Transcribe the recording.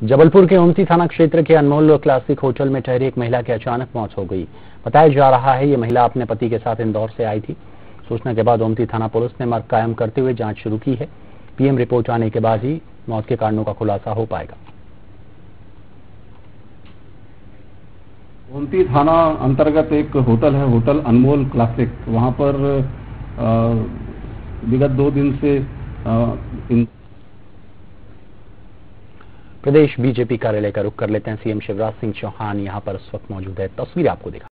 जबलपुर के ओमती थाना क्षेत्र के अनमोल क्लासिक होटल में ठहरी एक महिला की अचानक मौत हो गई। बताया जा रहा है ये महिला अपने पति के साथ इंदौर से आई थी। सूचना के बाद ओमती थाना पुलिस ने मर्ग कायम करते हुए जाँच शुरू की है। पीएम रिपोर्ट आने के बाद ही मौत के कारणों का खुलासा हो पाएगा। ओमती थाना अंतर्गत एक होटल है होटल अनमोल क्लासिक। वहाँ पर विगत दो दिन से आ, प्रदेश बीजेपी कार्यालय का रुख कर लेते हैं। सीएम शिवराज सिंह चौहान यहाँ पर इस वक्त मौजूद है। तस्वीर आपको दिखा